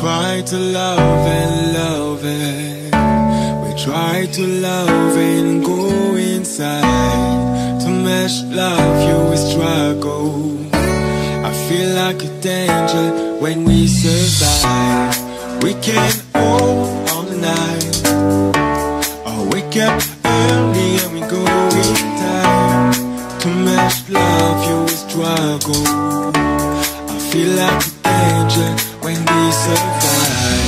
try to love and love it. We try to love and go inside. To match love, you will struggle. I feel like a danger when we survive. We can hold all the night. Oh, or wake up early and we go in time. To match love, you will struggle. I feel like a danger when we survive.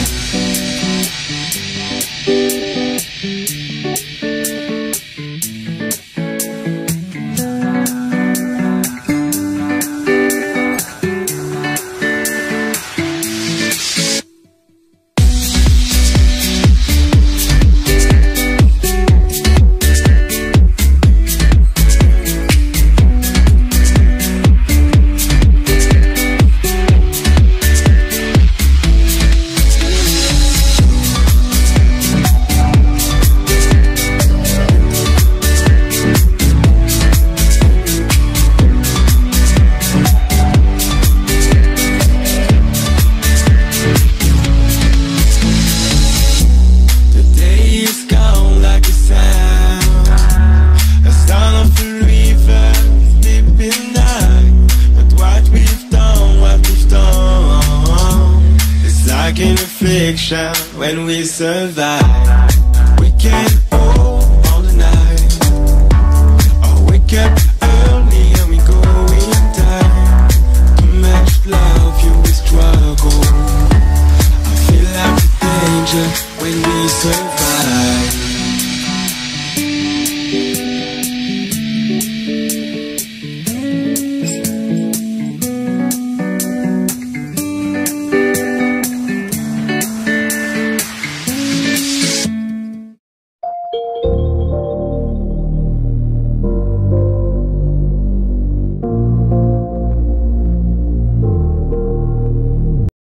Like an affliction when we survive. We can